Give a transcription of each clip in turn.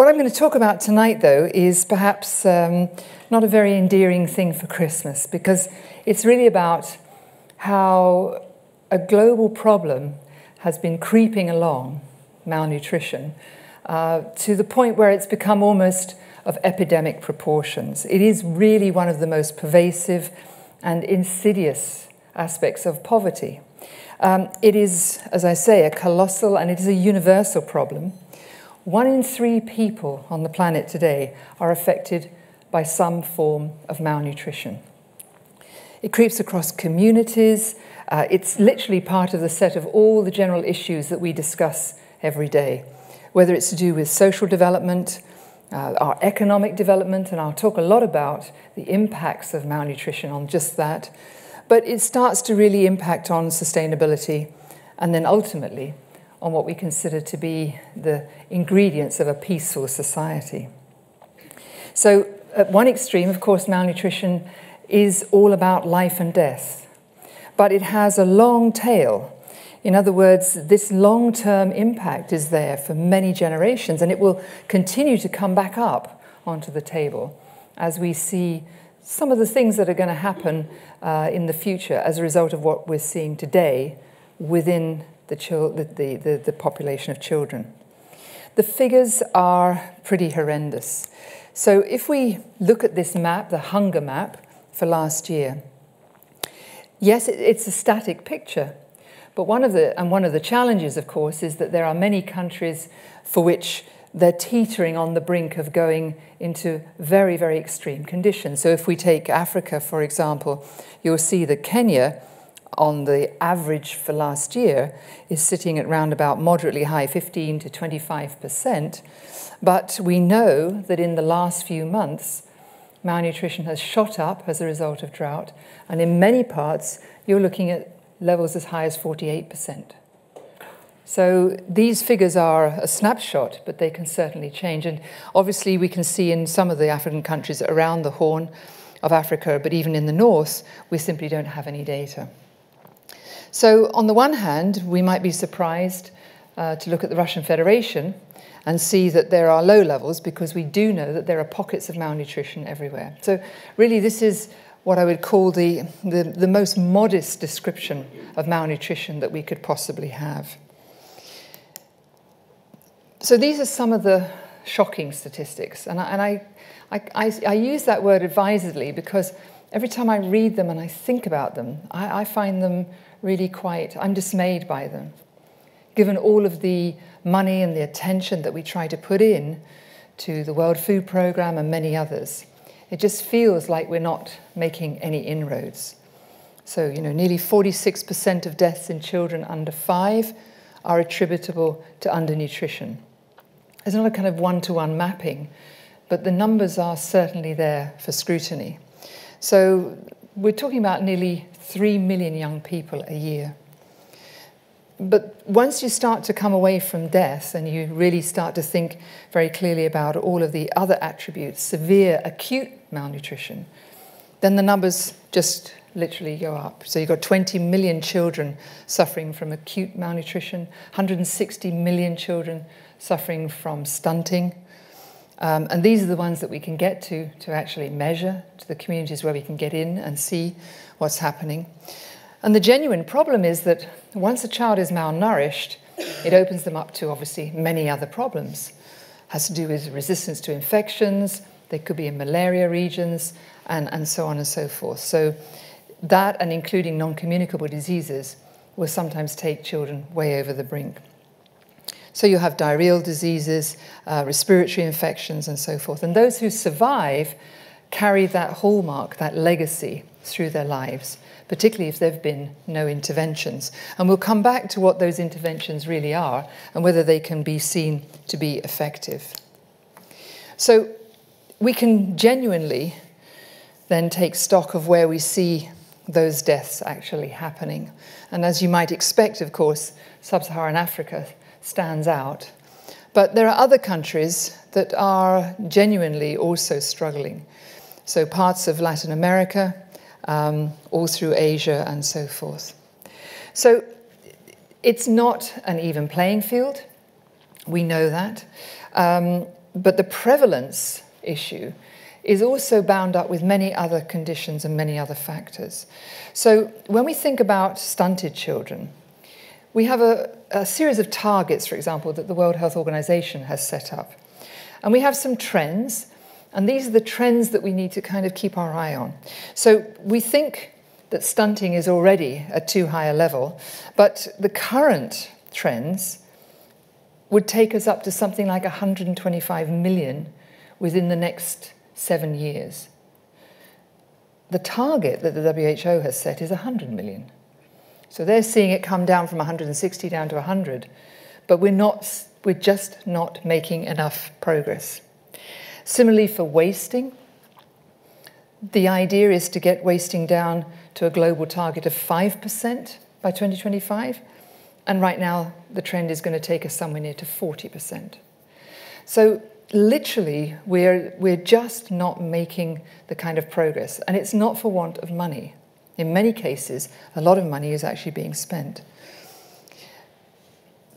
What I'm going to talk about tonight, though, is perhaps um, not a very endearing thing for Christmas because it's really about how a global problem has been creeping along, malnutrition, uh, to the point where it's become almost of epidemic proportions. It is really one of the most pervasive and insidious aspects of poverty. Um, it is, as I say, a colossal and it is a universal problem. One in three people on the planet today are affected by some form of malnutrition. It creeps across communities. Uh, it's literally part of the set of all the general issues that we discuss every day, whether it's to do with social development, uh, our economic development, and I'll talk a lot about the impacts of malnutrition on just that. But it starts to really impact on sustainability and then ultimately on what we consider to be the ingredients of a peaceful society. So, at one extreme, of course, malnutrition is all about life and death, but it has a long tail. In other words, this long term impact is there for many generations, and it will continue to come back up onto the table as we see some of the things that are going to happen uh, in the future as a result of what we're seeing today within the, the, the, the, population of children. The figures are pretty horrendous. So if we look at this map, the hunger map for last year, yes, it's a static picture. But one of the, and one of the challenges, of course, is that there are many countries for which they're teetering on the brink of going into very, very extreme conditions. So if we take Africa, for example, you'll see that Kenya on the average for last year is sitting at around about moderately high, 15 to 25%. But we know that in the last few months, malnutrition has shot up as a result of drought. And in many parts, you're looking at levels as high as 48%. So these figures are a snapshot, but they can certainly change. And obviously, we can see in some of the African countries around the Horn of Africa, but even in the north, we simply don't have any data. So, on the one hand, we might be surprised uh, to look at the Russian Federation and see that there are low levels because we do know that there are pockets of malnutrition everywhere. So, really, this is what I would call the, the, the most modest description of malnutrition that we could possibly have. So, these are some of the shocking statistics, and I, and I, I, I, I use that word advisedly because every time I read them and I think about them, I, I find them really quite, I'm dismayed by them. Given all of the money and the attention that we try to put in to the World Food Programme and many others, it just feels like we're not making any inroads. So, you know, nearly 46% of deaths in children under five are attributable to undernutrition. There's not a kind of one to one mapping, but the numbers are certainly there for scrutiny. So, we're talking about nearly 3 million young people a year. But once you start to come away from death and you really start to think very clearly about all of the other attributes, severe acute malnutrition, then the numbers just literally go up. So you've got 20 million children suffering from acute malnutrition, 160 million children suffering from stunting. Um, and these are the ones that we can get to to actually measure, to the communities where we can get in and see what's happening. And the genuine problem is that once a child is malnourished, it opens them up to obviously many other problems. It has to do with resistance to infections, they could be in malaria regions, and, and so on and so forth. So, that and including non communicable diseases will sometimes take children way over the brink. So, you have diarrheal diseases, uh, respiratory infections, and so forth. And those who survive carry that hallmark, that legacy through their lives, particularly if there have been no interventions. And we'll come back to what those interventions really are and whether they can be seen to be effective. So we can genuinely then take stock of where we see those deaths actually happening. And as you might expect, of course, sub Saharan Africa stands out. But there are other countries that are genuinely also struggling. So, parts of Latin America, um, all through Asia and so forth. So it's not an even playing field. We know that. Um, but the prevalence issue is also bound up with many other conditions and many other factors. So when we think about stunted children, we have a, a series of targets, for example, that the World Health Organization has set up. And we have some trends, and these are the trends that we need to kind of keep our eye on. So we think that stunting is already at too high a level, but the current trends would take us up to something like 125 million within the next seven years. The target that the WHO has set is 100 million. So they're seeing it come down from 160 down to 100, but we're not we're just not making enough progress. Similarly for wasting, the idea is to get wasting down to a global target of 5% by 2025, and right now the trend is going to take us somewhere near to 40%. So literally we're we're just not making the kind of progress and it's not for want of money in many cases, a lot of money is actually being spent.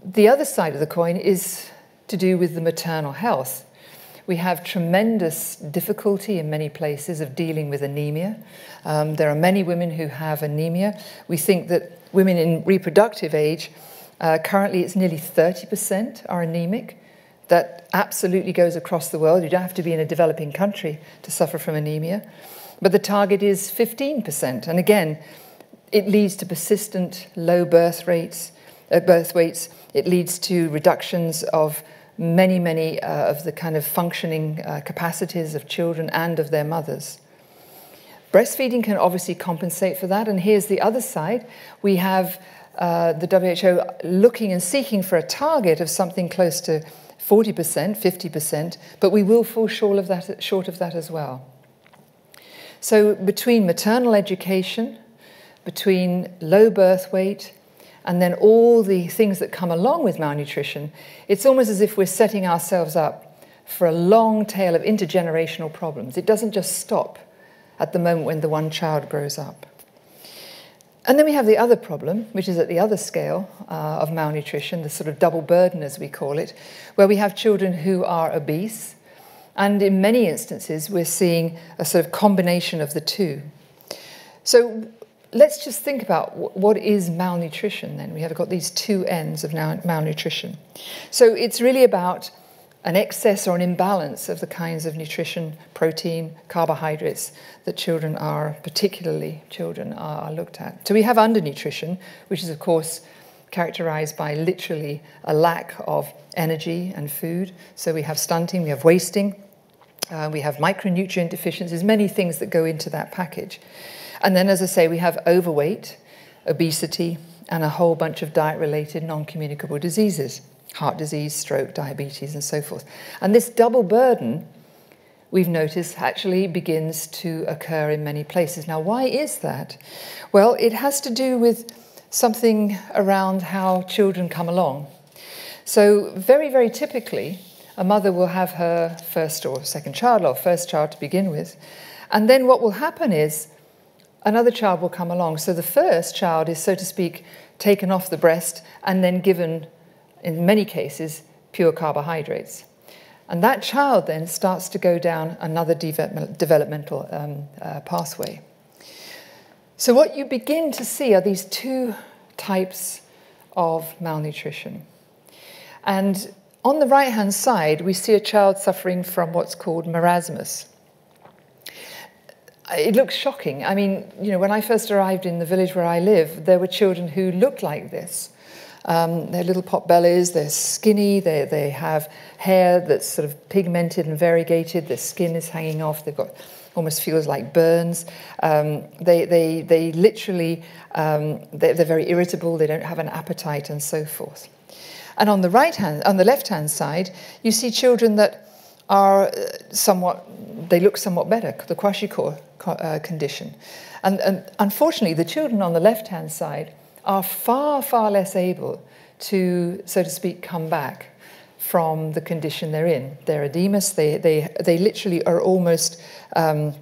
The other side of the coin is to do with the maternal health. We have tremendous difficulty in many places of dealing with anemia. Um, there are many women who have anemia. We think that women in reproductive age, uh, currently it's nearly 30% are anemic. That absolutely goes across the world. You don't have to be in a developing country to suffer from anemia but the target is 15%. And again, it leads to persistent low birth rates, uh, birth weights. It leads to reductions of many, many uh, of the kind of functioning uh, capacities of children and of their mothers. Breastfeeding can obviously compensate for that. And here's the other side. We have uh, the WHO looking and seeking for a target of something close to 40%, 50%, but we will fall short of that, short of that as well. So, between maternal education, between low birth weight, and then all the things that come along with malnutrition, it's almost as if we're setting ourselves up for a long tail of intergenerational problems. It doesn't just stop at the moment when the one child grows up. And then we have the other problem, which is at the other scale uh, of malnutrition, the sort of double burden, as we call it, where we have children who are obese and in many instances, we're seeing a sort of combination of the two. So let's just think about what is malnutrition then. We have got these two ends of malnutrition. So it's really about an excess or an imbalance of the kinds of nutrition, protein, carbohydrates that children are, particularly children, are looked at. So we have undernutrition, which is, of course, characterized by literally a lack of energy and food. So we have stunting, we have wasting, uh, we have micronutrient deficiencies, many things that go into that package. And then, as I say, we have overweight, obesity, and a whole bunch of diet related non communicable diseases heart disease, stroke, diabetes, and so forth. And this double burden, we've noticed, actually begins to occur in many places. Now, why is that? Well, it has to do with something around how children come along. So, very, very typically, a mother will have her first or second child, or first child to begin with. And then what will happen is another child will come along. So the first child is, so to speak, taken off the breast and then given, in many cases, pure carbohydrates. And that child then starts to go down another developmental um, uh, pathway. So, what you begin to see are these two types of malnutrition. And on the right hand side, we see a child suffering from what's called marasmus. It looks shocking. I mean, you know, when I first arrived in the village where I live, there were children who looked like this. Um, they're little pot bellies, they're skinny, they, they have hair that's sort of pigmented and variegated, their skin is hanging off, they've got almost feels like burns. Um, they, they, they literally, um, they're, they're very irritable, they don't have an appetite, and so forth. And on the right hand, on the left hand side, you see children that are uh, somewhat, they look somewhat better, the kwashiorkor uh, condition. And, and unfortunately, the children on the left hand side are far, far less able to, so to speak, come back from the condition they're in. They're edematous, they, they, they literally are almost, um,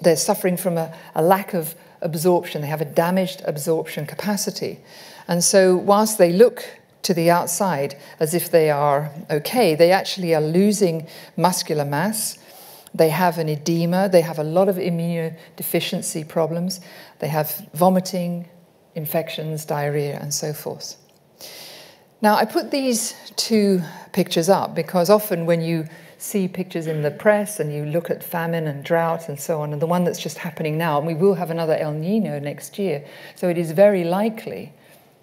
they're suffering from a, a lack of absorption. They have a damaged absorption capacity. And so, whilst they look to the outside as if they are okay. They actually are losing muscular mass. They have an edema. They have a lot of immunodeficiency problems. They have vomiting, infections, diarrhea, and so forth. Now, I put these two pictures up because often when you see pictures in the press and you look at famine and drought and so on, and the one that's just happening now, and we will have another El Nino next year, so it is very likely,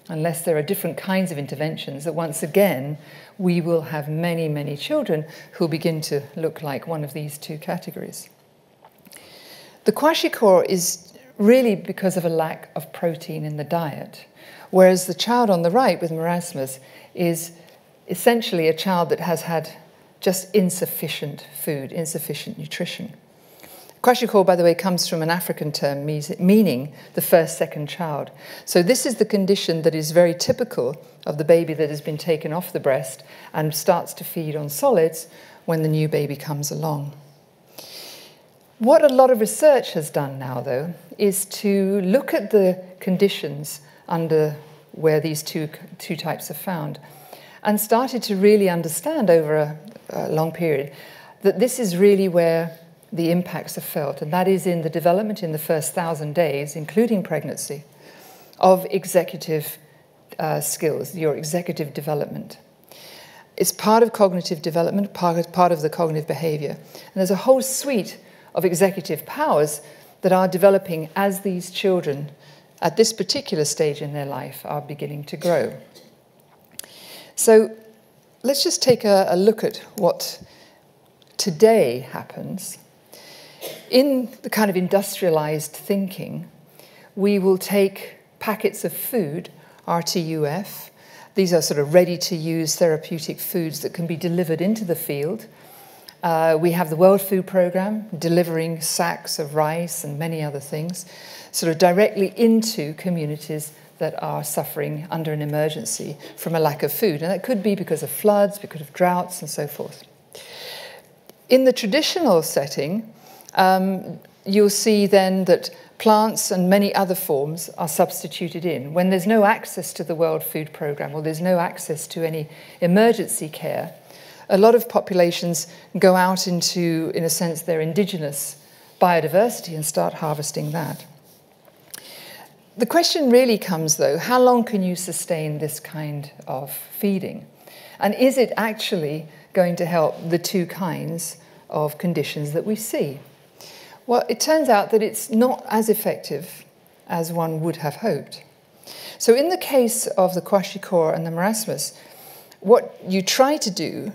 unless there are different kinds of interventions, that once again we will have many, many children who begin to look like one of these two categories. The kwashiorkor is really because of a lack of protein in the diet, whereas the child on the right with marasmus is essentially a child that has had just insufficient food, insufficient nutrition. Kwashiorkor, by the way, comes from an African term meaning the first, second child. So, this is the condition that is very typical of the baby that has been taken off the breast and starts to feed on solids when the new baby comes along. What a lot of research has done now, though, is to look at the conditions under where these two, two types are found and started to really understand over a, a long period that this is really where the impacts are felt, and that is in the development in the first thousand days, including pregnancy, of executive uh, skills, your executive development. It's part of cognitive development, part, part of the cognitive behavior. And there's a whole suite of executive powers that are developing as these children, at this particular stage in their life, are beginning to grow. So let's just take a, a look at what today happens. In the kind of industrialized thinking, we will take packets of food, RTUF. These are sort of ready to use therapeutic foods that can be delivered into the field. Uh, we have the World Food Programme delivering sacks of rice and many other things, sort of directly into communities that are suffering under an emergency from a lack of food. And that could be because of floods, because of droughts, and so forth. In the traditional setting, um, you'll see then that plants and many other forms are substituted in. When there's no access to the World Food Programme or there's no access to any emergency care, a lot of populations go out into, in a sense, their indigenous biodiversity and start harvesting that. The question really comes, though, how long can you sustain this kind of feeding? And is it actually going to help the two kinds of conditions that we see? Well, it turns out that it's not as effective as one would have hoped. So, in the case of the kwashiorkor and the marasmus, what you try to do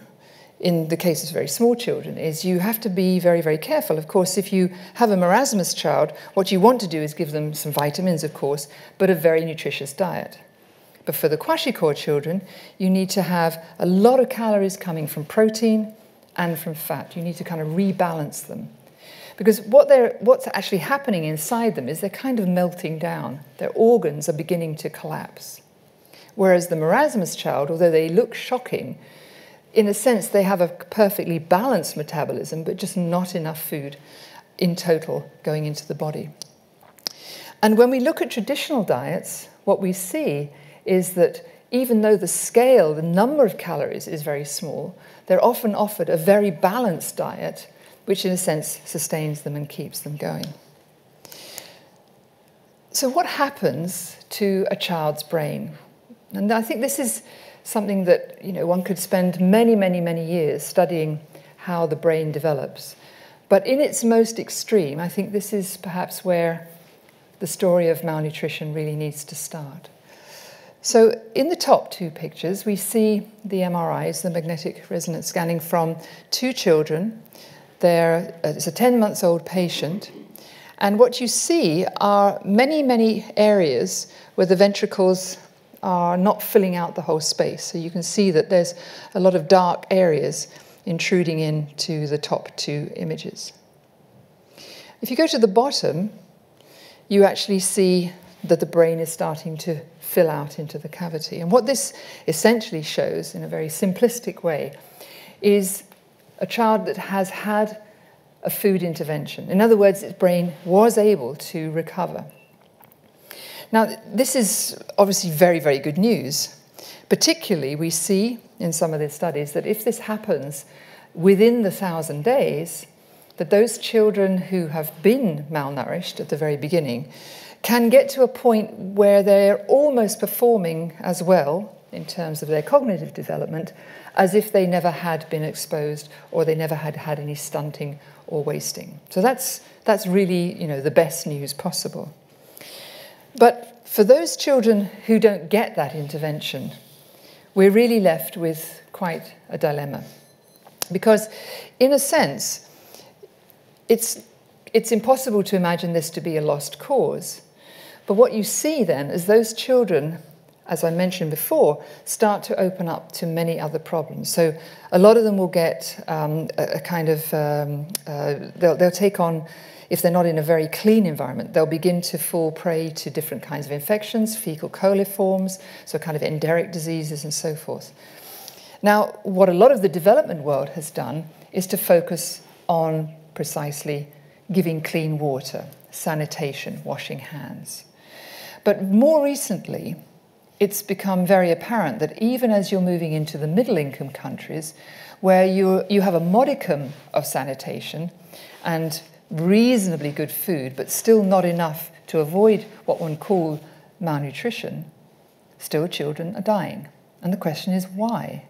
in the case of very small children is you have to be very, very careful. Of course, if you have a marasmus child, what you want to do is give them some vitamins, of course, but a very nutritious diet. But for the kwashiorkor children, you need to have a lot of calories coming from protein and from fat. You need to kind of rebalance them. Because what what's actually happening inside them is they're kind of melting down. Their organs are beginning to collapse. Whereas the marasmus child, although they look shocking, in a sense, they have a perfectly balanced metabolism, but just not enough food in total going into the body. And when we look at traditional diets, what we see is that even though the scale, the number of calories is very small, they're often offered a very balanced diet, which in a sense sustains them and keeps them going. So, what happens to a child's brain? And I think this is something that you know one could spend many, many, many years studying how the brain develops. But in its most extreme, I think this is perhaps where the story of malnutrition really needs to start. So, in the top two pictures, we see the MRIs, the magnetic resonance scanning from two children. There, uh, it's a 10 months old patient. And what you see are many, many areas where the ventricles are not filling out the whole space. So you can see that there's a lot of dark areas intruding into the top two images. If you go to the bottom, you actually see that the brain is starting to fill out into the cavity. And what this essentially shows, in a very simplistic way, is a child that has had a food intervention. In other words, its brain was able to recover. Now, this is obviously very, very good news. Particularly, we see in some of the studies that if this happens within the thousand days, that those children who have been malnourished at the very beginning can get to a point where they're almost performing as well in terms of their cognitive development as if they never had been exposed or they never had had any stunting or wasting. So that's, that's really you know, the best news possible. But for those children who don't get that intervention, we're really left with quite a dilemma. Because, in a sense, it's, it's impossible to imagine this to be a lost cause. But what you see then is those children, as I mentioned before, start to open up to many other problems. So a lot of them will get um, a, a, kind of, um, uh, they'll, they'll take on if they're not in a very clean environment, they'll begin to fall prey to different kinds of infections, fecal coliforms, so kind of endemic diseases and so forth. Now, what a lot of the development world has done is to focus on precisely giving clean water, sanitation, washing hands. But more recently, it's become very apparent that even as you're moving into the middle income countries, where you, you have a modicum of sanitation and reasonably good food, but still not enough to avoid what one call malnutrition, still children are dying. And the question is why?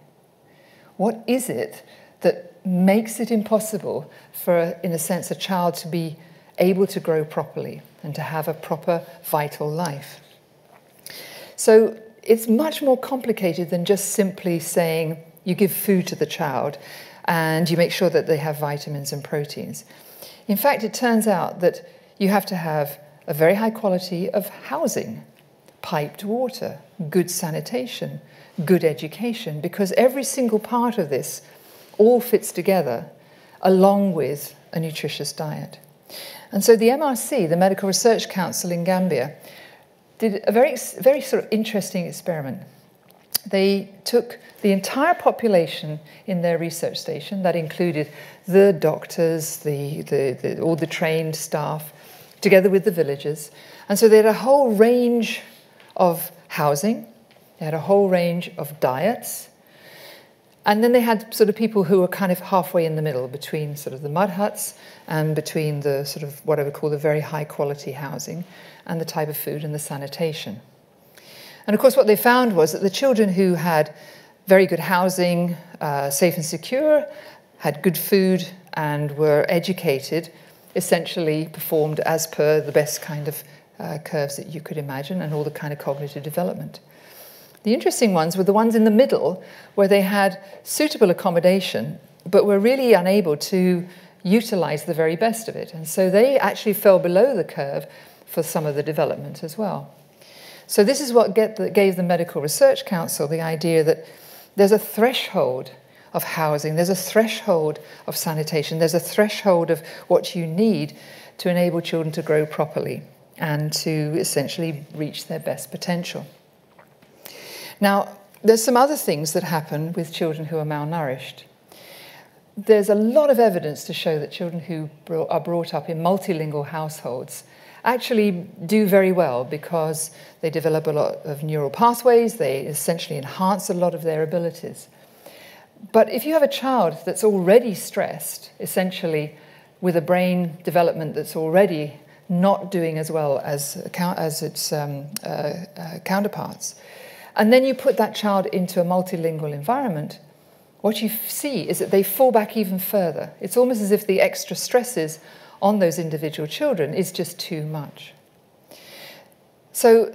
What is it that makes it impossible for, in a sense, a child to be able to grow properly and to have a proper vital life? So it's much more complicated than just simply saying you give food to the child and you make sure that they have vitamins and proteins. In fact, it turns out that you have to have a very high quality of housing, piped water, good sanitation, good education, because every single part of this all fits together along with a nutritious diet. And so the MRC, the Medical Research Council in Gambia, did a very, very sort of interesting experiment. They took the entire population in their research station, that included the doctors, the, the, the, all the trained staff, together with the villagers. And so they had a whole range of housing, they had a whole range of diets, and then they had sort of people who were kind of halfway in the middle between sort of the mud huts and between the sort of what I would call the very high quality housing and the type of food and the sanitation. And of course, what they found was that the children who had very good housing, uh, safe and secure, had good food, and were educated, essentially performed as per the best kind of uh, curves that you could imagine and all the kind of cognitive development. The interesting ones were the ones in the middle where they had suitable accommodation but were really unable to utilize the very best of it. And so they actually fell below the curve for some of the development as well. So, this is what the, gave the Medical Research Council the idea that there's a threshold of housing, there's a threshold of sanitation, there's a threshold of what you need to enable children to grow properly and to essentially reach their best potential. Now, there's some other things that happen with children who are malnourished. There's a lot of evidence to show that children who are brought up in multilingual households actually do very well because they develop a lot of neural pathways, they essentially enhance a lot of their abilities. But if you have a child that's already stressed, essentially with a brain development that's already not doing as well as, as its um, uh, uh, counterparts, and then you put that child into a multilingual environment, what you see is that they fall back even further. It's almost as if the extra stresses on those individual children is just too much. So,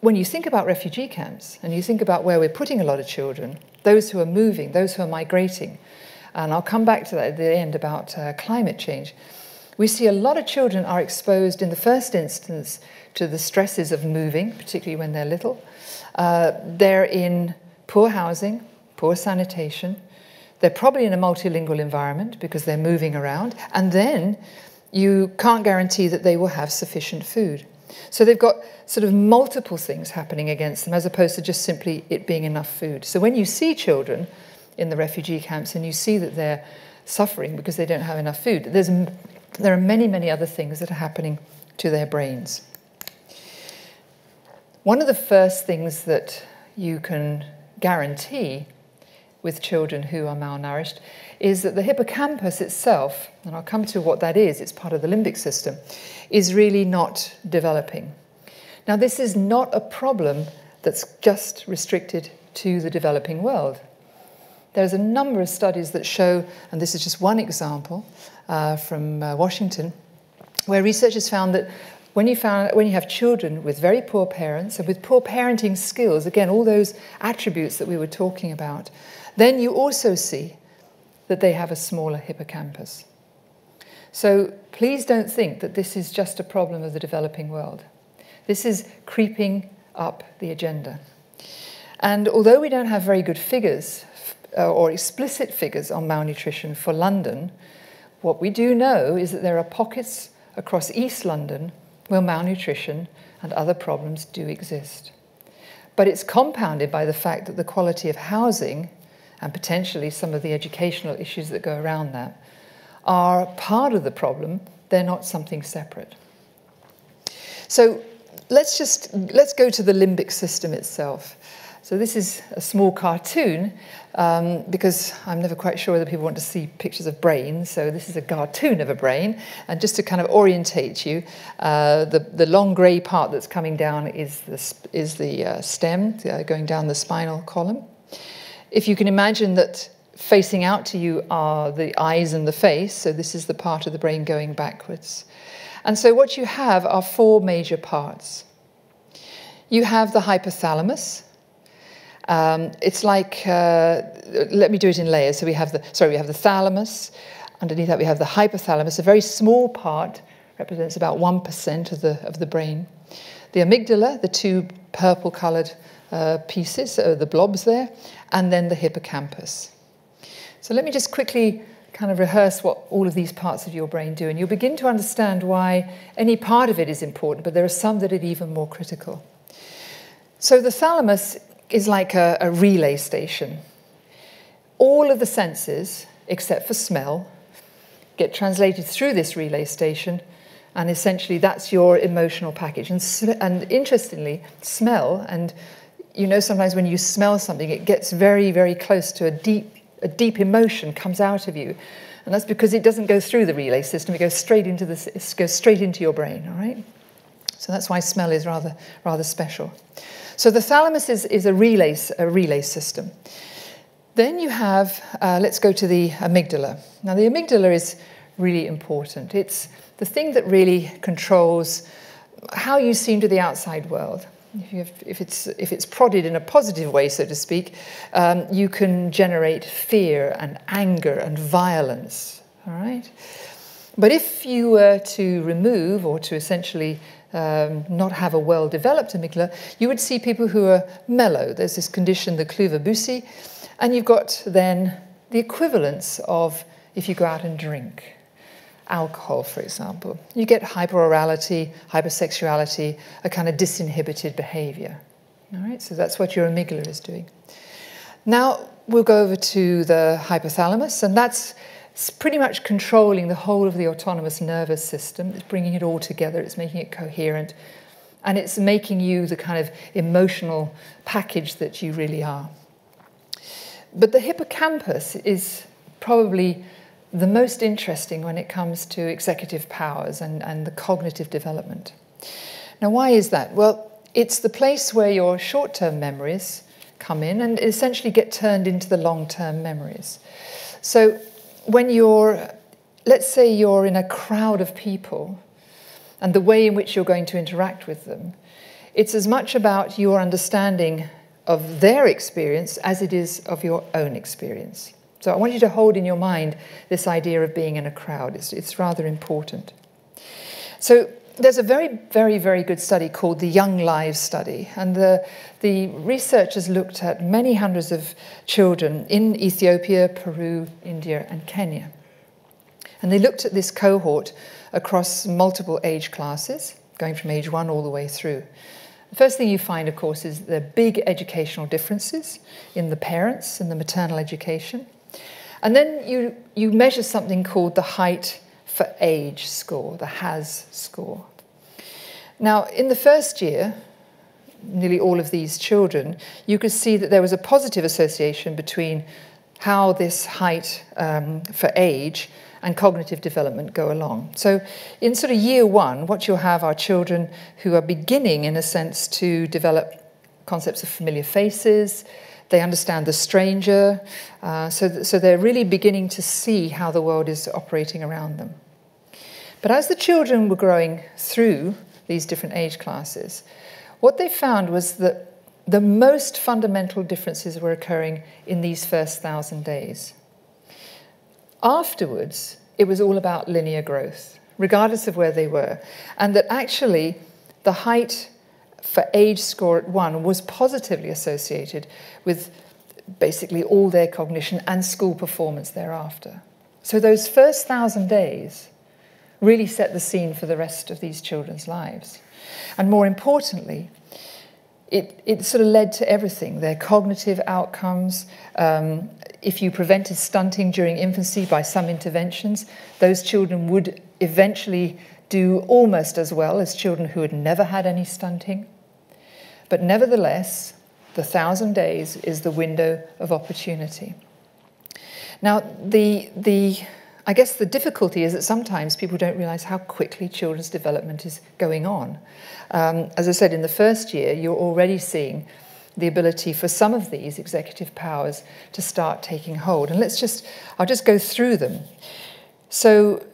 when you think about refugee camps and you think about where we're putting a lot of children, those who are moving, those who are migrating, and I'll come back to that at the end about uh, climate change, we see a lot of children are exposed in the first instance to the stresses of moving, particularly when they're little. Uh, they're in poor housing, poor sanitation, they're probably in a multilingual environment because they're moving around, and then you can't guarantee that they will have sufficient food. So they've got sort of multiple things happening against them as opposed to just simply it being enough food. So when you see children in the refugee camps and you see that they're suffering because they don't have enough food, there's, there are many, many other things that are happening to their brains. One of the first things that you can guarantee with children who are malnourished is that the hippocampus itself, and I'll come to what that is, it's part of the limbic system, is really not developing. Now, this is not a problem that's just restricted to the developing world. There's a number of studies that show, and this is just one example uh, from uh, Washington, where researchers found that when you, found, when you have children with very poor parents and with poor parenting skills, again, all those attributes that we were talking about, then you also see that they have a smaller hippocampus. So please don't think that this is just a problem of the developing world. This is creeping up the agenda. And although we don't have very good figures Uh, or explicit figures on malnutrition for London, what we do know is that there are pockets across East London where malnutrition and other problems do exist. But it's compounded by the fact that the quality of housing and potentially some of the educational issues that go around that are part of the problem, they're not something separate. So let's just let's go to the limbic system itself. So this is a small cartoon um, because I'm never quite sure whether people want to see pictures of brains. So this is a cartoon of a brain, and just to kind of orientate you, uh, the the long grey part that's coming down is the is the uh, stem uh, going down the spinal column. If you can imagine that facing out to you are the eyes and the face, so this is the part of the brain going backwards. And so what you have are four major parts. You have the hypothalamus, um, it's like, uh, let me do it in layers. So we have the, sorry, we have the thalamus. Underneath that, we have the hypothalamus. A very small part represents about 1% of the, of the brain. The amygdala, the two purple coloured uh, pieces, uh, the blobs there, and then the hippocampus. So let me just quickly kind of rehearse what all of these parts of your brain do, and you'll begin to understand why any part of it is important, but there are some that are even more critical. So the thalamus is like a, a relay station. All of the senses, except for smell, get translated through this relay station, and essentially that's your emotional package. And, and interestingly, smell, and you know sometimes when you smell something, it gets very, very close to a deep, a deep emotion comes out of you. And that's because it doesn't go through the relay system, it goes straight into, the, it goes straight into your brain, all right? So that's why smell is rather, rather special. So the thalamus is, is a, relay, a relay system. Then you have, uh, let's go to the amygdala. Now, the amygdala is really important. It's the thing that really controls how you seem to the outside world. If, have, if, it's, if it's prodded in a positive way, so to speak, um, you can generate fear and anger and violence. All right? But if you were to remove or to essentially um, not have a well developed amygdala, you would see people who are mellow. There's this condition, the Kluver-Bucy, and you've got then the equivalence of if you go out and drink alcohol, for example. You get hyperorality, hypersexuality, a kind of disinhibited behavior. All right, so that's what your amygdala is doing. Now we'll go over to the hypothalamus, and that's it's pretty much controlling the whole of the autonomous nervous system. It's bringing it all together, it's making it coherent, and it's making you the kind of emotional package that you really are. But the hippocampus is probably the most interesting when it comes to executive powers and, and the cognitive development. Now, why is that? Well, it's the place where your short term memories come in and essentially get turned into the long term memories. So, when you're, let's say you're in a crowd of people and the way in which you're going to interact with them, it's as much about your understanding of their experience as it is of your own experience. So I want you to hold in your mind this idea of being in a crowd. It's, it's rather important. So there's a very, very, very good study called the Young Lives Study, and the, the researchers looked at many hundreds of children in Ethiopia, Peru, India, and Kenya. And they looked at this cohort across multiple age classes, going from age one all the way through. The first thing you find, of course, is the big educational differences in the parents and the maternal education. And then you, you measure something called the height for age score, the HAS score. Now, in the first year, nearly all of these children, you could see that there was a positive association between how this height um, for age and cognitive development go along. So, in sort of year one, what you'll have are children who are beginning, in a sense, to develop concepts of familiar faces. They understand the stranger. Uh, so, th- so they're really beginning to see how the world is operating around them. But as the children were growing through these different age classes, what they found was that the most fundamental differences were occurring in these first thousand days. Afterwards, it was all about linear growth, regardless of where they were, and that actually the height for age score at one was positively associated with basically all their cognition and school performance thereafter. So those first thousand days really set the scene for the rest of these children's lives. And more importantly, it, it sort of led to everything their cognitive outcomes. Um, if you prevented stunting during infancy by some interventions, those children would eventually do almost as well as children who had never had any stunting. But nevertheless, the thousand days is the window of opportunity. Now, the, the, I guess the difficulty is that sometimes people don't realize how quickly children's development is going on. Um, as I said, in the first year, you're already seeing the ability for some of these executive powers to start taking hold. And let's just, I'll just go through them. So,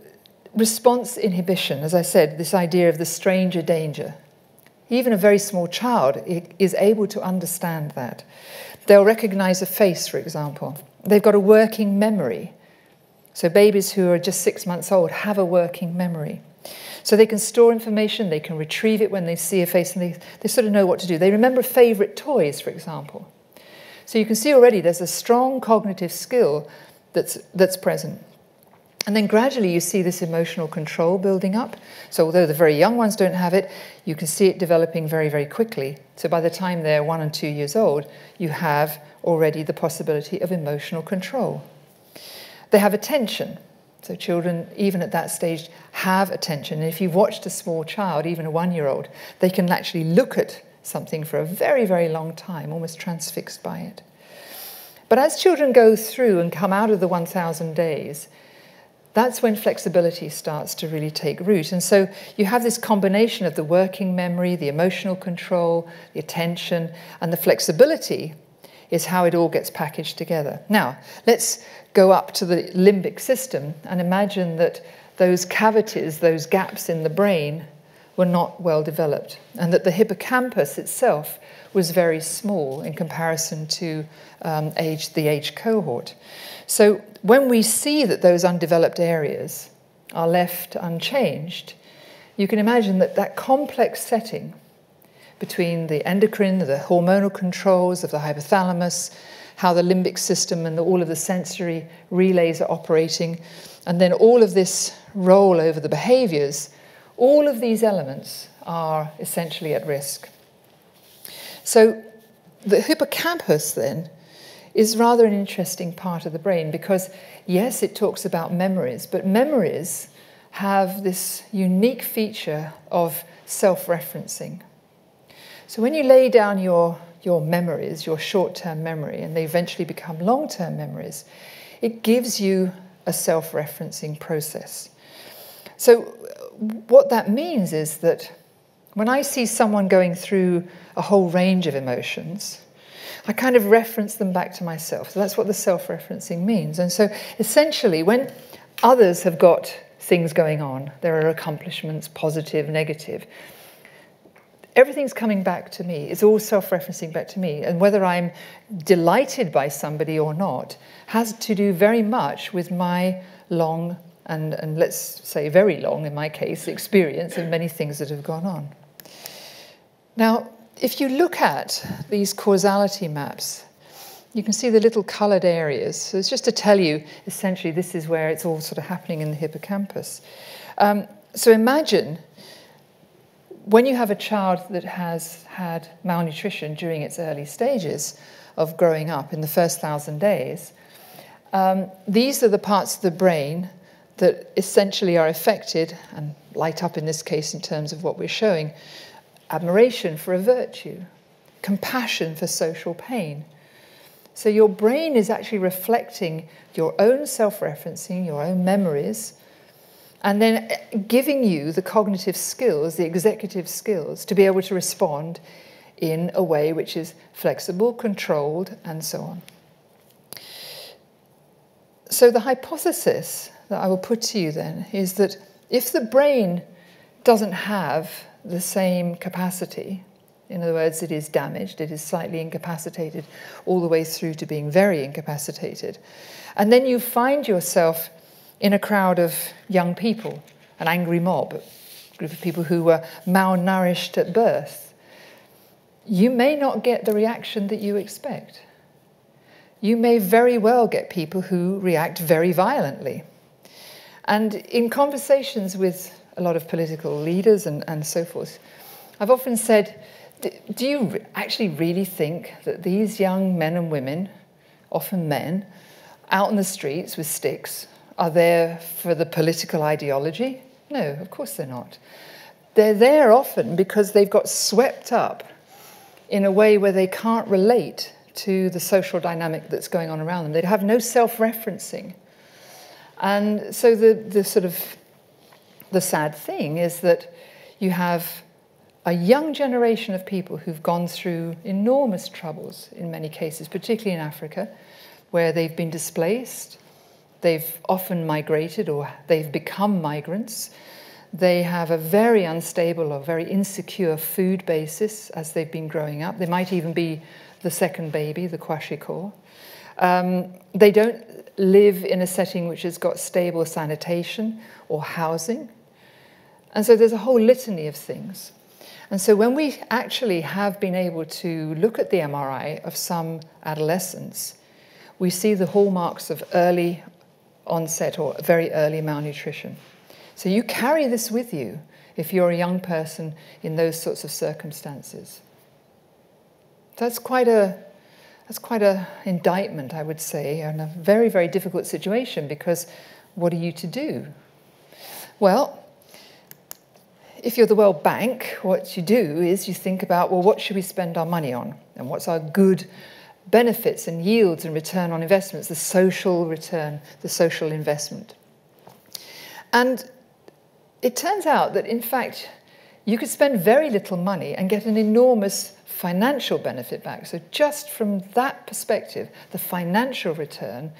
response inhibition, as I said, this idea of the stranger danger. Even a very small child is able to understand that. They'll recognize a face, for example. They've got a working memory. So, babies who are just six months old have a working memory. So, they can store information, they can retrieve it when they see a face, and they, they sort of know what to do. They remember favorite toys, for example. So, you can see already there's a strong cognitive skill that's, that's present. And then gradually you see this emotional control building up. So, although the very young ones don't have it, you can see it developing very, very quickly. So, by the time they're one and two years old, you have already the possibility of emotional control. They have attention. So, children, even at that stage, have attention. And if you've watched a small child, even a one year old, they can actually look at something for a very, very long time, almost transfixed by it. But as children go through and come out of the 1,000 days, that's when flexibility starts to really take root. And so you have this combination of the working memory, the emotional control, the attention, and the flexibility is how it all gets packaged together. Now, let's go up to the limbic system and imagine that those cavities, those gaps in the brain, were not well developed, and that the hippocampus itself was very small in comparison to um, age, the age cohort. So when we see that those undeveloped areas are left unchanged, you can imagine that that complex setting between the endocrine, the hormonal controls of the hypothalamus, how the limbic system and the, all of the sensory relays are operating, and then all of this role over the behaviors, all of these elements are essentially at risk. So the hippocampus then is rather an interesting part of the brain because, yes, it talks about memories, but memories have this unique feature of self referencing. So when you lay down your, your memories, your short term memory, and they eventually become long term memories, it gives you a self referencing process. So, what that means is that when I see someone going through a whole range of emotions, I kind of reference them back to myself. So that's what the self referencing means. And so essentially, when others have got things going on, there are accomplishments, positive, negative, everything's coming back to me. It's all self referencing back to me. And whether I'm delighted by somebody or not has to do very much with my long and, and let's say very long, in my case, experience of many things that have gone on. Now, if you look at these causality maps, you can see the little coloured areas. So it's just to tell you, essentially, this is where it's all sort of happening in the hippocampus. Um, so imagine when you have a child that has had malnutrition during its early stages of growing up in the first thousand days, um, these are the parts of the brain that essentially are affected and light up in this case in terms of what we're showing admiration for a virtue. compassion for social pain. So your brain is actually reflecting your own self referencing, your own memories, and then uh, giving you the cognitive skills, the executive skills, to be able to respond in a way which is flexible, controlled, and so on. So, the hypothesis that I will put to you then is that if the brain doesn't have the same capacity, in other words, it is damaged, it is slightly incapacitated, all the way through to being very incapacitated, and then you find yourself in a crowd of young people, an angry mob, a group of people who were malnourished at birth, you may not get the reaction that you expect you may very well get people who react very violently. And in conversations with a lot of political leaders and, and so forth, I've often said, do you actually really think that these young men and women, often men, out in the streets with sticks, are there for the political ideology? No, of course they're not. They're there often because they've got swept up in a way where they can't relate to the social dynamic that's going on around them. They'd have no self referencing. And so the, the sort of the sad thing is that you have a young generation of people who've gone through enormous troubles in many cases, particularly in Africa, where they've been displaced, they've often migrated or they've become migrants. They have a very unstable or very insecure food basis as they've been growing up. They might even be the second baby, the kwashiorkor. Um, they don't live in a setting which has got stable sanitation or housing. And so there's a whole litany of things. And so when we actually have been able to look at the MRI of some adolescents, we see the hallmarks of early onset or very early malnutrition. So you carry this with you if you're a young person in those sorts of circumstances. That's quite a that's quite an indictment, I would say, and a very, very difficult situation because what are you to do? Well, if you're the World Bank, what you do is you think about, well, what should we spend our money on? And what's our good benefits and yields and return on investments, the social return, the social investment? And it turns out that, in fact, you could spend very little money and get an enormous financial benefit back. So, just from that perspective, the financial return,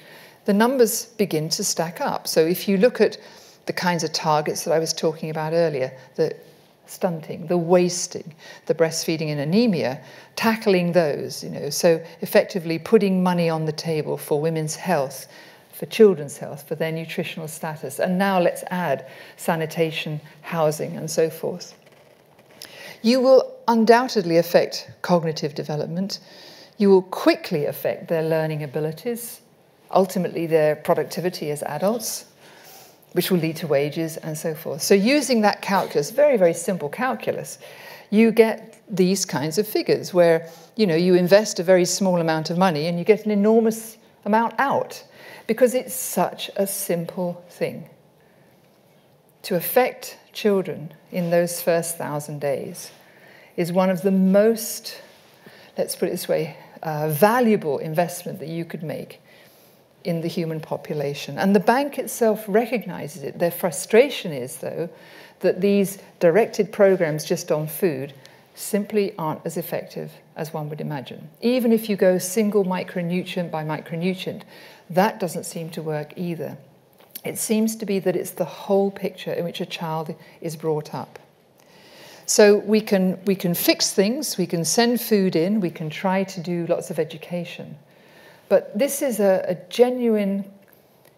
the numbers begin to stack up. So, if you look at the kinds of targets that I was talking about earlier, the stunting, the wasting, the breastfeeding and anemia, tackling those, you know, so effectively putting money on the table for women's health, for children's health, for their nutritional status. And now let's add sanitation, housing, and so forth. You will undoubtedly affect cognitive development. You will quickly affect their learning abilities, ultimately, their productivity as adults, which will lead to wages and so forth. So, using that calculus, very, very simple calculus, you get these kinds of figures where you know you invest a very small amount of money and you get an enormous amount out because it's such a simple thing to affect children in those first thousand days is one of the most, let's put it this way, uh, valuable investment that you could make in the human population. And the bank itself recognizes it. Their frustration is, though, that these directed programs just on food simply aren't as effective as one would imagine. Even if you go single micronutrient by micronutrient, that doesn't seem to work either. It seems to be that it's the whole picture in which a child is brought up. So we can, we can fix things, we can send food in, we can try to do lots of education. But this is a, a genuine,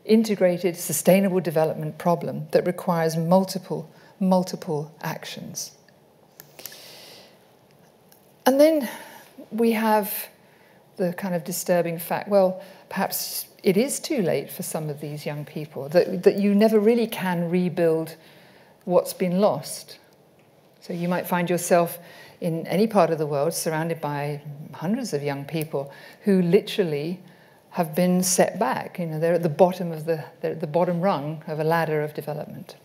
integrated, sustainable development problem that requires multiple, multiple actions. And then we have the kind of disturbing fact well, perhaps it is too late for some of these young people, that, that you never really can rebuild what's been lost. So you might find yourself in any part of the world surrounded by hundreds of young people who literally have been set back. You know, they're at the bottom of the, they're at the bottom rung of a ladder of development.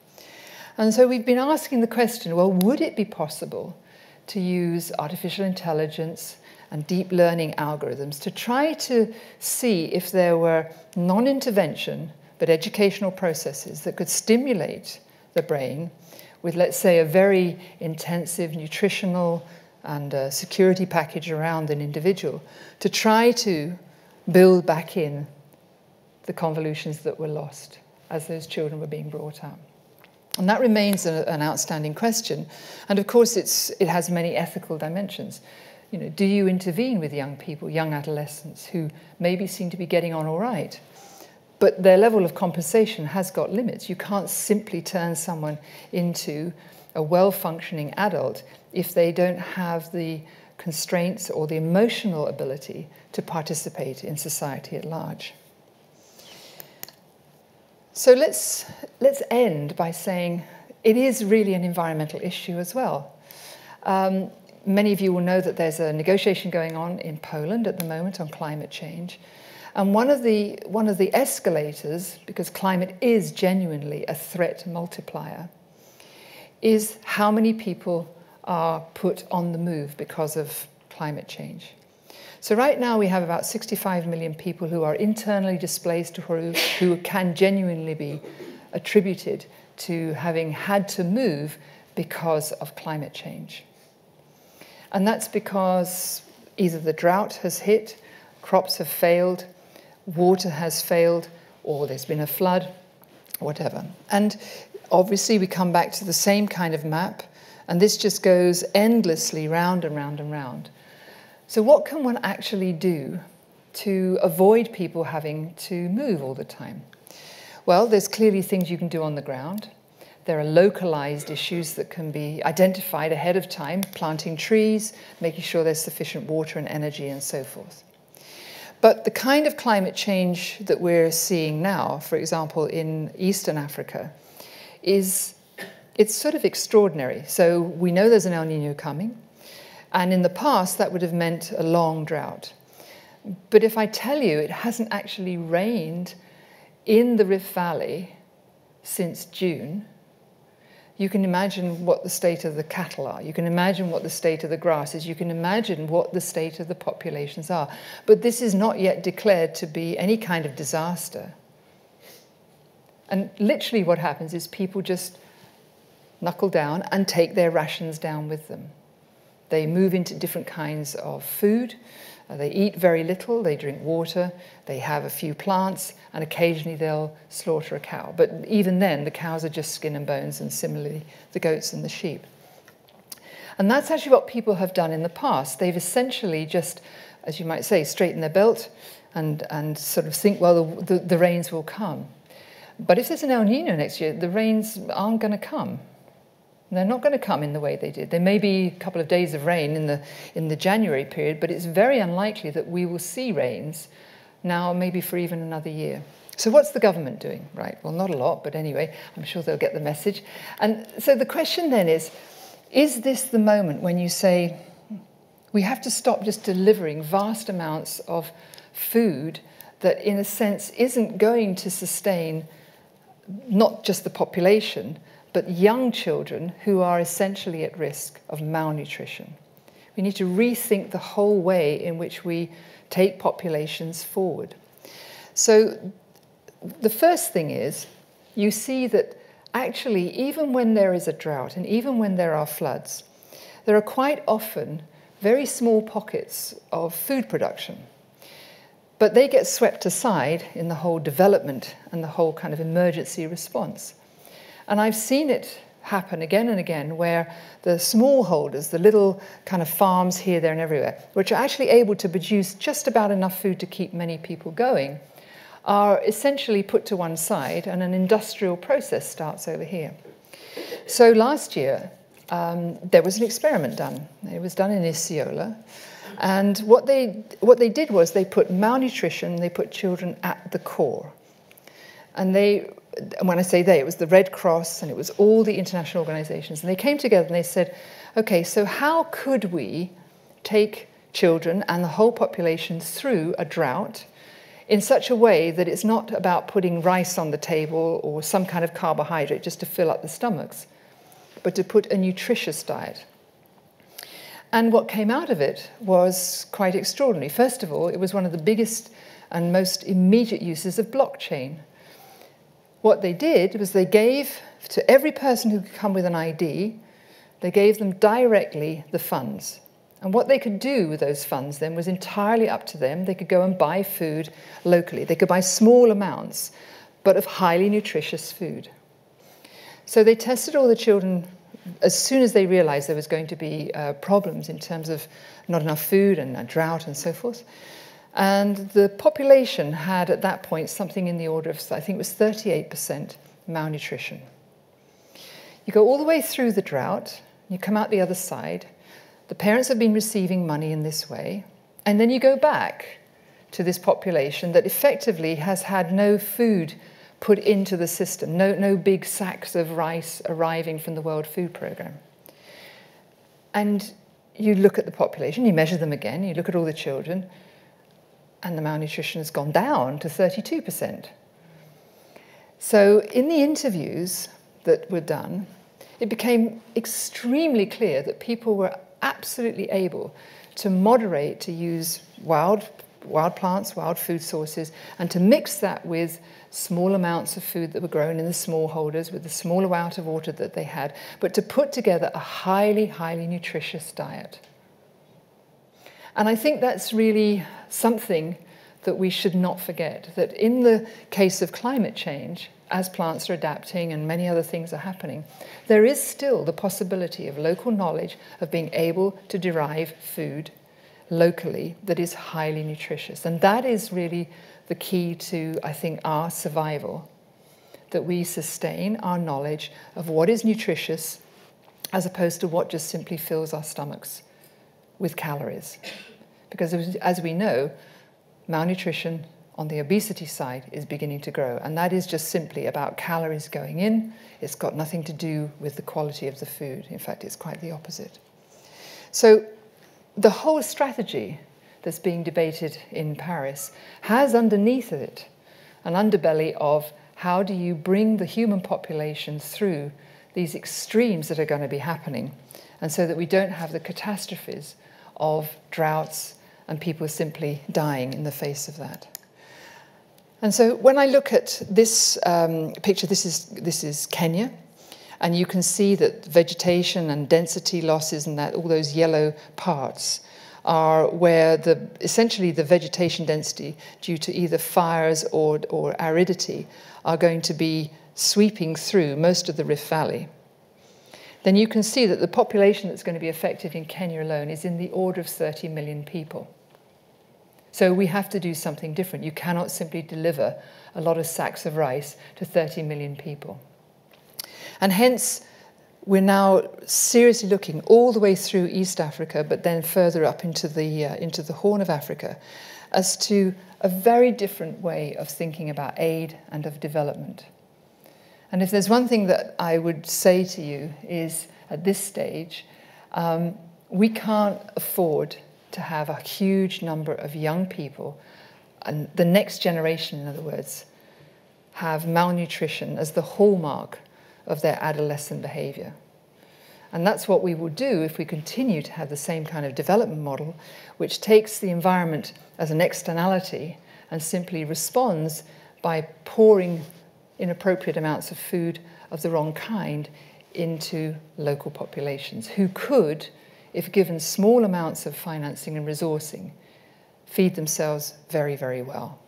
And so we've been asking the question well, would it be possible to use artificial intelligence and deep learning algorithms to try to see if there were non intervention but educational processes that could stimulate the brain with, let's say, a very intensive nutritional and security package around an individual to try to build back in the convolutions that were lost as those children were being brought up. And that remains a, an outstanding question. And of course, it's, it has many ethical dimensions. You know, do you intervene with young people, young adolescents, who maybe seem to be getting on all right? But their level of compensation has got limits. You can't simply turn someone into a well functioning adult if they don't have the constraints or the emotional ability to participate in society at large. So let's, let's end by saying it is really an environmental issue as well. Um, many of you will know that there's a negotiation going on in Poland at the moment on climate change. And one of the, one of the escalators, because climate is genuinely a threat multiplier, is how many people are put on the move because of climate change. So, right now, we have about 65 million people who are internally displaced who, who can genuinely be attributed to having had to move because of climate change. And that's because either the drought has hit, crops have failed, water has failed, or there's been a flood, whatever. And obviously, we come back to the same kind of map, and this just goes endlessly round and round and round. So, what can one actually do to avoid people having to move all the time? Well, there's clearly things you can do on the ground. There are localized issues that can be identified ahead of time, planting trees, making sure there's sufficient water and energy, and so forth. But the kind of climate change that we're seeing now, for example, in Eastern Africa, is it's sort of extraordinary. So we know there's an El Nino coming. And in the past, that would have meant a long drought. But if I tell you it hasn't actually rained in the Rift Valley since June, you can imagine what the state of the cattle are. You can imagine what the state of the grass is. You can imagine what the state of the populations are. But this is not yet declared to be any kind of disaster. And literally, what happens is people just knuckle down and take their rations down with them. They move into different kinds of food. Uh, they eat very little, they drink water, they have a few plants, and occasionally they'll slaughter a cow. But even then, the cows are just skin and bones, and similarly, the goats and the sheep. And that's actually what people have done in the past. They've essentially just, as you might say, straightened their belt and, and sort of think, well, the, the, the rains will come. But if there's an El Nino next year, the rains aren't going to come. They're not going to come in the way they did. There may be a couple of days of rain in the, in the January period, but it's very unlikely that we will see rains now, maybe for even another year. So, what's the government doing? Right, well, not a lot, but anyway, I'm sure they'll get the message. And so the question then is is this the moment when you say we have to stop just delivering vast amounts of food that, in a sense, isn't going to sustain not just the population, but young children who are essentially at risk of malnutrition. We need to rethink the whole way in which we take populations forward. So, the first thing is you see that actually, even when there is a drought and even when there are floods, there are quite often very small pockets of food production. But they get swept aside in the whole development and the whole kind of emergency response. And I've seen it happen again and again where the smallholders, the little kind of farms here, there, and everywhere, which are actually able to produce just about enough food to keep many people going, are essentially put to one side and an industrial process starts over here. So last year, um, there was an experiment done. It was done in Isiolo. And what they, what they did was they put malnutrition, they put children at the core. And they when I say they, it was the Red Cross and it was all the international organizations. And they came together and they said, okay, so how could we take children and the whole population through a drought in such a way that it's not about putting rice on the table or some kind of carbohydrate just to fill up the stomachs, but to put a nutritious diet? And what came out of it was quite extraordinary. First of all, it was one of the biggest and most immediate uses of blockchain. What they did was they gave to every person who could come with an ID, they gave them directly the funds. And what they could do with those funds then was entirely up to them. They could go and buy food locally. They could buy small amounts, but of highly nutritious food. So they tested all the children as soon as they realized there was going to be uh, problems in terms of not enough food and drought and so forth. And the population had at that point something in the order of, I think it was 38% malnutrition. You go all the way through the drought, you come out the other side, the parents have been receiving money in this way, and then you go back to this population that effectively has had no food put into the system, no, no big sacks of rice arriving from the World Food Programme. And you look at the population, you measure them again, you look at all the children, and the malnutrition has gone down to 32%. So, in the interviews that were done, it became extremely clear that people were absolutely able to moderate to use wild, wild plants, wild food sources, and to mix that with small amounts of food that were grown in the smallholders with the small amount of water that they had, but to put together a highly, highly nutritious diet. And I think that's really something that we should not forget that in the case of climate change, as plants are adapting and many other things are happening, there is still the possibility of local knowledge of being able to derive food locally that is highly nutritious. And that is really the key to, I think, our survival. That we sustain our knowledge of what is nutritious as opposed to what just simply fills our stomachs with calories. Because as we know, malnutrition on the obesity side is beginning to grow. And that is just simply about calories going in. It's got nothing to do with the quality of the food. In fact, it's quite the opposite. So, the whole strategy that's being debated in Paris has underneath it an underbelly of how do you bring the human population through these extremes that are going to be happening, and so that we don't have the catastrophes of droughts and people simply dying in the face of that. And so when I look at this um, picture, this is, this is Kenya, and you can see that vegetation and density losses and that all those yellow parts are where the essentially the vegetation density due to either fires or, or aridity are going to be sweeping through most of the Rift Valley. Then you can see that the population that's going to be affected in Kenya alone is in the order of 30 million people. So we have to do something different. You cannot simply deliver a lot of sacks of rice to 30 million people. And hence, we're now seriously looking all the way through East Africa, but then further up into the, uh, into the Horn of Africa, as to a very different way of thinking about aid and of development. And if there's one thing that I would say to you is at this stage, um, we can't afford to have a huge number of young people, and the next generation, in other words, have malnutrition as the hallmark of their adolescent behavior. And that's what we will do if we continue to have the same kind of development model, which takes the environment as an externality and simply responds by pouring inappropriate amounts of food of the wrong kind into local populations who could if given small amounts of financing and resourcing, feed themselves very, very well.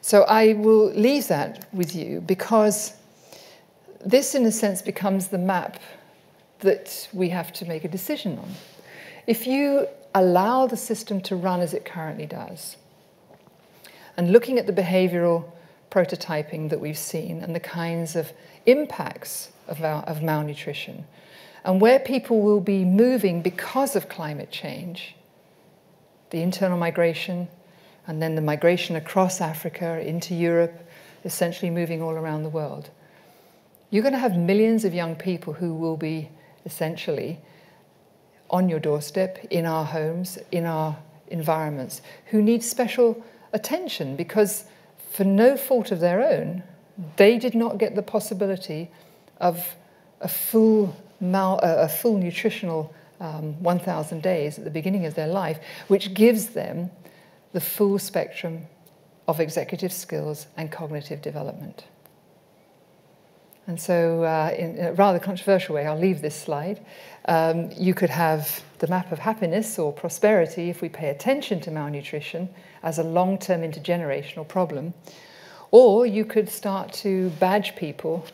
So I will leave that with you because this, in a sense, becomes the map that we have to make a decision on. If you allow the system to run as it currently does, and looking at the behavioral prototyping that we've seen and the kinds of impacts of, of malnutrition, and where people will be moving because of climate change, the internal migration, and then the migration across Africa into Europe, essentially moving all around the world. You're going to have millions of young people who will be essentially on your doorstep, in our homes, in our environments, who need special attention because, for no fault of their own, they did not get the possibility of a full mal, a full nutritional um, 1,000 days at the beginning of their life, which gives them the full spectrum of executive skills and cognitive development. And so, uh, in a rather controversial way, I'll leave this slide. Um, you could have the map of happiness or prosperity if we pay attention to malnutrition as a long term intergenerational problem. Or you could start to badge people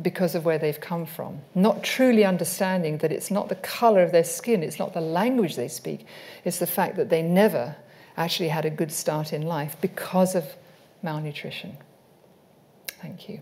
because of where they've come from, not truly understanding that it's not the color of their skin, it's not the language they speak, it's the fact that they never actually had a good start in life because of malnutrition. Thank you.